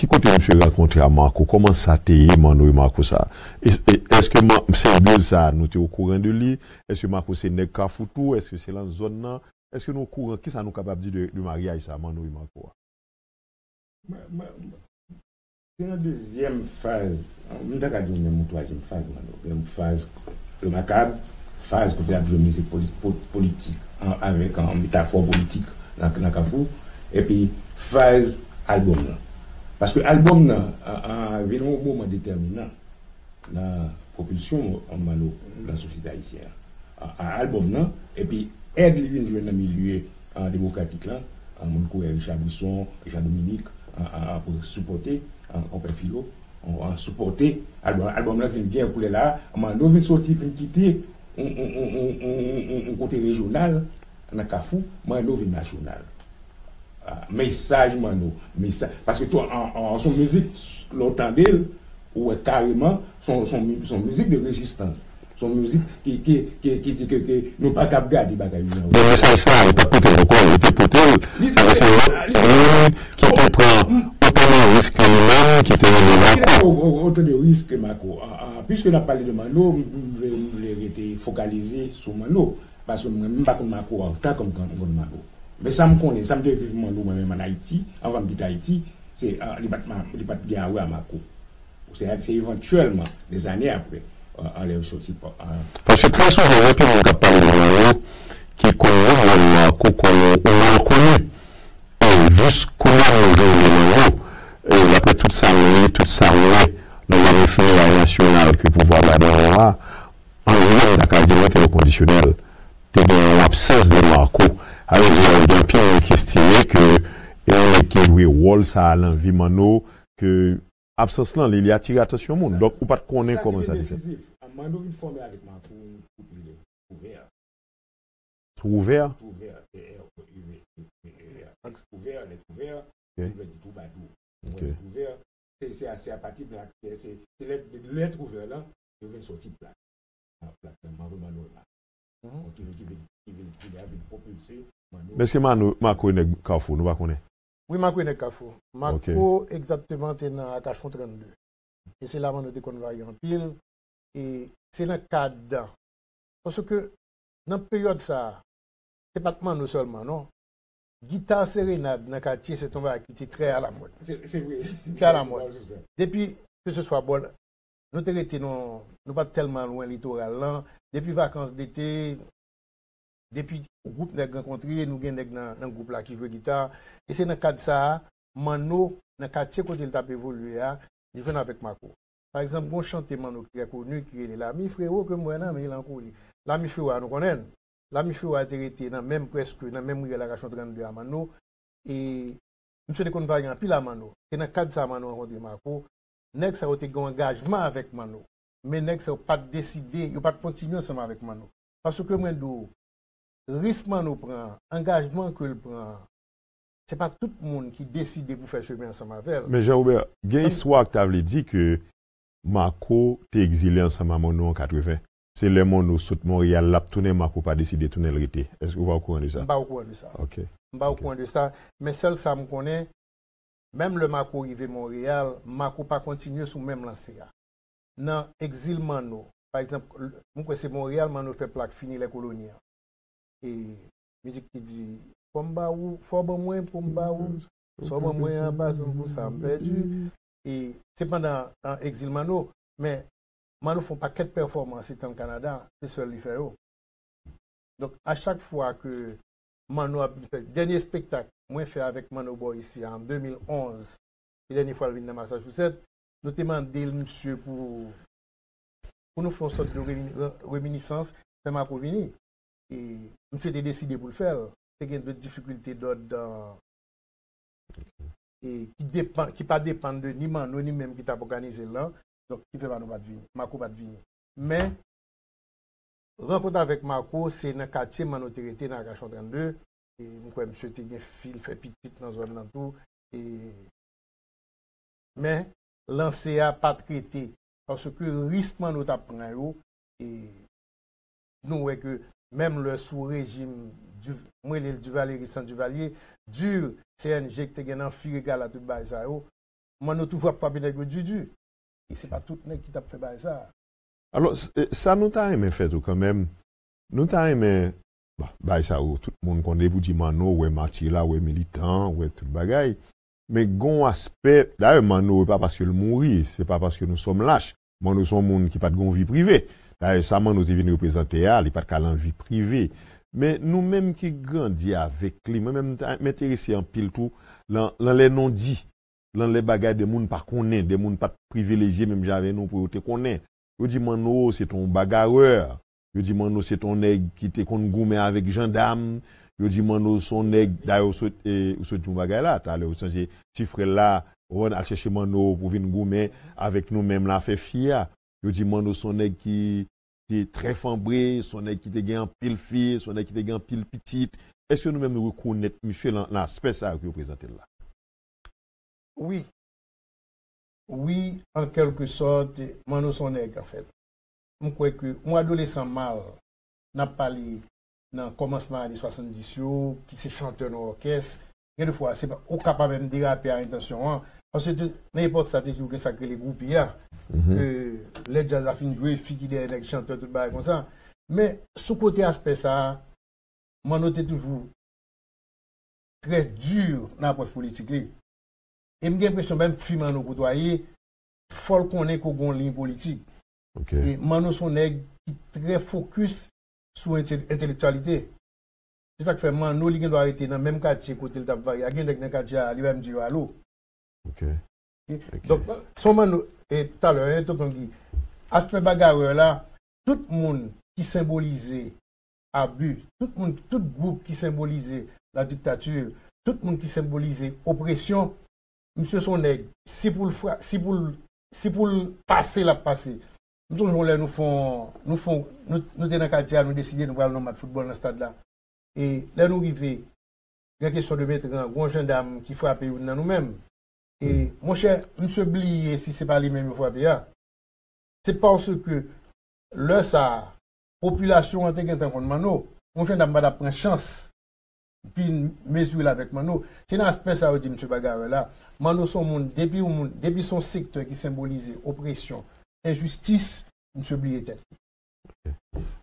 Ki kote mswe renkontre a Marco? Koman sa teye mandou Marco sa? Eske mse blou sa nou te ou kouren de li? Eske Marco se nek ka foutou? Eske se lan zon nan? Eske nou kouren? Ki sa nou kapab di de mariage sa mandou Marco? Se nan dezyem faz, mwen tak a di mwen moun toajem faz mandou. Mwen faz remakab, faz kote a blomise politik, avèk an metafor politik nan kafou, epi faz albom nan. Parce que l'album a un moment déterminant la propulsion en la société haïtienne. Un album, et puis aide jeunes dans le milieu démocratique, là, mon Richard Brisson, Richard Dominique, pour supporter en perfilo, on supporté, album là vient bien pour là, on vient sortir, vient quitter un côté régional, dans Kafou, Mano vient national. mesaj man nou. Mesaj. Paske to, an, an son mizik, loutan del, ou et kareman, son, son, son mizik de rezistans. Son mizik ki, ki, ki, ki, ki, ki, nou pa kap gadi bagay. Bon, sa, sa, ou pa kote, ou pa kote, ou pa kote, ki te pran, otan an riske man, ki te an mako. Otan an riske mako. Piske la pale de man nou, mwen vle rete fokalize sou man nou. Paske mwen mwen bakon mako, an tan kon kon mako. Mè sa m konen, sa m te vivman nou mè mè man Haiti, avan m dit Haiti, se uh, li bat gen a wè a Mako. Se eventuellement, des anè apre, an lè wè soti pa. Pwè se trè sou jè wè pi mè kap pale mè mè ki konen mè Mako konen, mè mè konen, ou jous konen mè mè mè mè, et apè tout sa mè, tout sa mè, nan mè mè fè la nasyonal ki pou vwa mè mè mè mè, an mè mè mè la kase de mè kè mè kondisyonel. tebe an absens de Marco. Awe diyan, yon pi an kestire ke yon ke jwe wol sa alan vi mano ke absens lan li li atire atasyon moun. Dok ou pat konen koman sa di fè. An mando yon fome avik man pou ouver. Trouver? Trouver. Trouver, le trouver, trouver di troubadou. Trouver, se apati plak, se le trouver lan, yo ven soti plak. Plak nan mando mano la. Mè se Mako enèk Kafou, nou bakonè? Oui, Mako enèk Kafou. Mako exactement te nan Akachon 32. E se la man nou de konvay yon pil. E se nan kadan. Ponso ke nan peryode sa, se patman nou solman, non? Gita serenade nan katye se ton va akiti tre a la mod. Se vwe. Tre a la mod. Depi, ke se swa bol Nou te rete nou, nou pa telman louen litoral lan. Depi vakans dete, depi goup neg renkontri, nou gen neg nan, nan goup la ki jwe gitar. E se nan kad sa, man nou nan kad se kote l tap evolue a, di ven avèk mako. Par exemple, bon chante man nou ki rekonu, ki rele la mi frewo ke mwen nan, men il anko li. La mi frewo a nou konen. La mi frewo a te rete nan menm preske, nan menm relarasyon 32 a man nou. E mse de kon varyan pi la man nou. Se nan kad sa man nou renkontri mako, Nèg ça a été un engagement avec Mano. Mais nèg ça a pas décidé, il pas continuer ensemble avec Mano. Parce que moi, risque Mano prend, engagement que le prend, c'est pas tout le monde qui décide pour faire chemin ensemble avec elle. Mè Jean-Oubert, gen histoire que t'avais dit que Mako te exilé ensemble à Mano en 80. C'est le Mano saute Montréal, l'a tourné Mako pas décidé tourner le. Est-ce que vous êtes au courant de ça? pas au courant de ça. Ok. Pas au courant de ça. Mais seul ça me connaît, même le Mako arrivé Montréal, Mako pas continuer sous même lancé. Dans exil Mano, par exemple, moi c'est Montréal, Mano fait plaque fini les colonies. Et musique qui dit, faut m'ba ou, faut bon moins pour m'ba ou, bon moins en bas, ça me. Et c'est pendant en exil Mano, mais Mano font paquet de performances au Canada, c'est seul fait. yo. Donc à chaque fois que Mano a fait dernier spectacle, mwen fè avèk Manobo isi an 2011. E denye fwa alvin nan Massachusetts, nou teman del msye pou, pou nou fon sot de reminisans fèman pou vini. E msye te deside pou l'fèl. Te gen de difikultè dot dan... E ki, depan, ki pa depande ni Mano ni menm ki tap organize lan. Donk ki fè Mano bat vini. Mako bat vini. Men, renkont avèk Mako, se nan katye Mano terete nan Akachon 32, E mwen kwen msye te gen fil fè pitit nan zon nan tou, e... men, lanse a pa trete, parce ke riskman nou tap pran yo, e... nou wè ke, menm le sou rejim, mwen lèl Duvalier, Rissan Duvalier, dur, CNG te gen nan fil regal a tout bay sa yo, mwen nou tou fwa pa binèk yo du du, e se pa tout nek ki tap fè bay sa. Alors, e, sa nou ta remè fè tou kan mèm, nou ta remè bah, bah, ça ou tout le monde connaît pour dire Mano, ouais, Matila, ouais, militant, ouais, tout le bagaille. Mais gon aspect, d'ailleurs, Mano, pas parce que le mourit, c'est pas parce que nous sommes lâches. Mano, sont monde qui pas de gon vie privée. D'ailleurs, ça, Mano, t'es venu représenter, il n'est pas de calan vie privée. Mais nous-mêmes qui grandis avec lui, moi-même, m'intéressé en pile tout, dans, les non-dits, dans les bagailles des monde pas connaît, des monde pas privilégiés, même j'avais nous pour te connaître. Yo dit Mano, c'est ton bagarreur. Yo dit Mano, c'est ton nègre qui te kon goumé avec gendarme. Yo dit Mano, son nègre, d'ailleurs, ou saute, eh, ou saute ton bagay là, t'as l'air, ou sens, petit frère là, on a cherché Mano pour venir goumé avec nous-mêmes là, fait fia. Yo dit Mano, son nègre qui, qui est très fambré, son nègre qui te gagne en pile fille, son nègre qui te gagne en pile petite. Est-ce que nous-mêmes nous reconnaissons, monsieur, l'an- l'aspect ça que vous présentez là? oui oui en quelque sorte Mano son nègre en fait mwen kwe kwe mwen adolesan mal nan pali nan komansman ane 70 yo, ki se chante nan orkes, gen de fwa, se pa ou kapab mwen derape a intasyon an, an se te nan epot sa te jou gen sakre le goupi ya, mhm. le jazz a fin jwe, fi ki de enek chante tout ba kon sa, men sou kote aspe sa, mwen note toujou tre dur nan apos politik li. E mwen gen presyon mwen fiman nou koutwaye, fol konen kou gon lin politik. Et Mano son nègre qui très focus sur l'intellectualité. C'est ça que fait Mano gen doit arrêter dans le même quartier côté le tap varié. Il y a dans le quartier à lui même dire allô? Ok. Donc son Mano et tout à l'heure hein, tout on dit aspect bagarreur là, tout le monde qui symbolisait abus, tout le monde, tout groupe qui symbolisait la dictature, tout le monde qui symbolisait oppression, monsieur son si pour le si pour si pour passer la passer. Mson joun lè nou fon, nou fon, nou tenan katia nou deside nou wèl nou mat foutbol nan stad la. E lè nou rive, gen kesyon de mette gen gwen jendam ki fwape yon nan nou menm. E mwen chè, mwen se bliye si se pa li menm yon fwape ya. Se panse ke lè sa, populasyon an te gen ten kon man nou, mwen jendam ba da pren chans pi mesu la vek man nou. Se nan aspe sa ou di mwen se bagare la, man nou son moun, depi, moun, depi son sektor ki simbolize opresyon, injustice, M. oublié tête.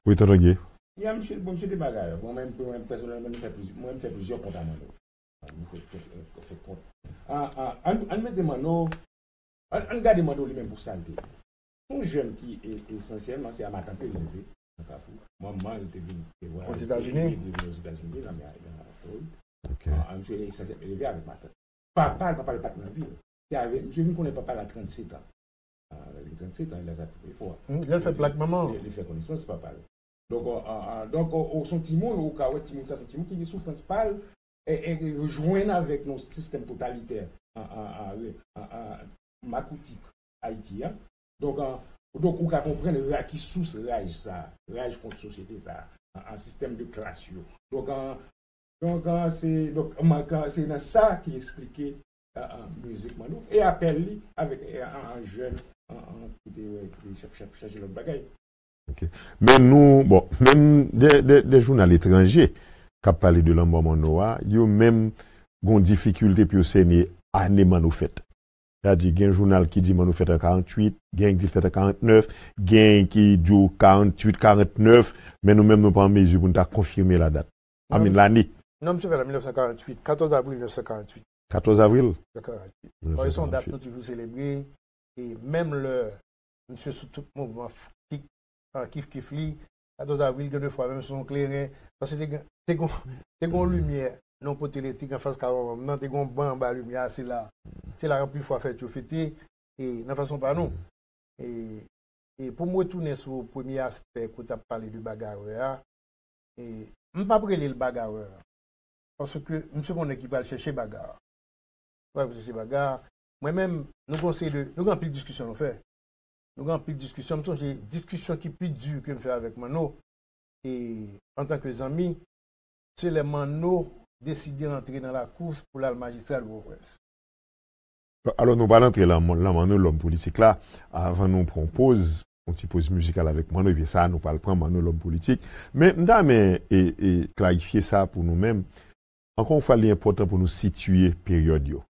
Oui, t'as Il y a M. Bon, monsieur Bagarre, moi-même, personnellement, je fais plusieurs comptes à Mano. Ah, ah, an met de Mano, an gade Mano lui-même pour santé. Un jeune qui est essentiellement, c'est à ma tante élevé. Maman était venue aux États-Unis? aux la élevé avec ma tante. Papa, papa pas dans la ville. Monsieur ne connaît papa à 37 ans. Il a 37 ans, il a ça plus fois. Il a fait plaque maman. Il a fait connaissance, papa. Donc, donc au son timon, au cas où Timon, ça fait Timon qui est souffrance pâle, et, joindre avec nos systèmes totalitaires makoutique haïtien. Donc, donc, on comprendre qui sous rage ça, rage contre société, ça, un système de classe. Donc, donc c'est dans ça qui expliquait musique et appelle avec un jeune bagage. Mais nous, bon, même des, des, des journalistes étrangers, qui parlé de l'homme Manoa, ils ont même une difficulté pour saigner année manufacture. C'est-à-dire, il y a un journal qui dit manufacture en 48, il y a un qui fait en 49, il y a un qui dit 48, 49, mais nous-mêmes, nous pas en mesure pour nous confirmer la date. Mais l'année. Non, monsieur, en 1948, 14 avril 1948. 14 avril 1948. Ils sont date nous toujours célébrées, et même le monsieur sous tout mouvement kif kif li, 14 avril gen deux fois même son clairin, parce que t'es gon lumière, non pour te l'éthique en face caron, non t'es gon ban ba lumière, c'est là, c'est là en plus fois fête yo fêté, et nan façon pas non. Et, et pour me retourner sur le premier aspect que t'as parlé du bagarreur, et m'pas brûler le bagarreur, parce que monsieur mon équipe va chercher bagarre. Va chercher bagarre, Mwen men, nou konsey de, nou kan pil diskusyon nou fe. Nou kan pil diskusyon, mwen ton jè diskusyon ki pi du ke mwen fe avèk man nou. E, an tanke zami, se le man nou deside rentre nan la kous pou la magistral wou wè. Alors nou ba rentre la man nou l'om politik la, avan nou pron pose, on ti pose musikal avèk man nou, e pi sa nou pal pran man nou l'om politik. Men, mda men, e klarifiye sa pou nou men, ankon fwa li important pou nou situye peryode yo.